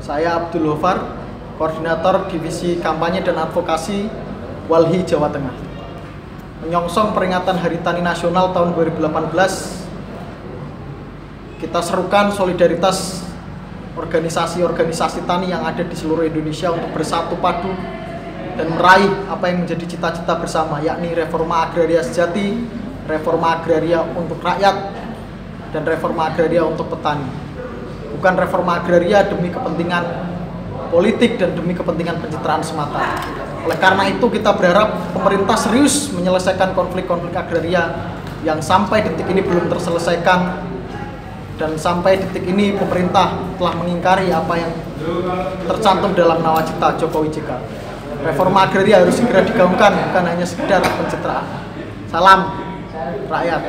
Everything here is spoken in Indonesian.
Saya Abdul Hofar, Koordinator Divisi Kampanye dan Advokasi Walhi Jawa Tengah. Menyongsong peringatan Hari Tani Nasional tahun 2018, kita serukan solidaritas organisasi-organisasi tani yang ada di seluruh Indonesia untuk bersatu padu dan meraih apa yang menjadi cita-cita bersama, yakni reforma agraria sejati, reforma agraria untuk rakyat, dan reforma agraria untuk petani. Bukan reforma agraria demi kepentingan politik dan demi kepentingan pencitraan semata. Oleh karena itu kita berharap pemerintah serius menyelesaikan konflik-konflik agraria yang sampai detik ini belum terselesaikan dan sampai detik ini pemerintah telah mengingkari apa yang tercantum dalam nawacita Jokowi JK. Reforma agraria harus segera digaungkan bukan hanya sekedar pencitraan. Salam rakyat.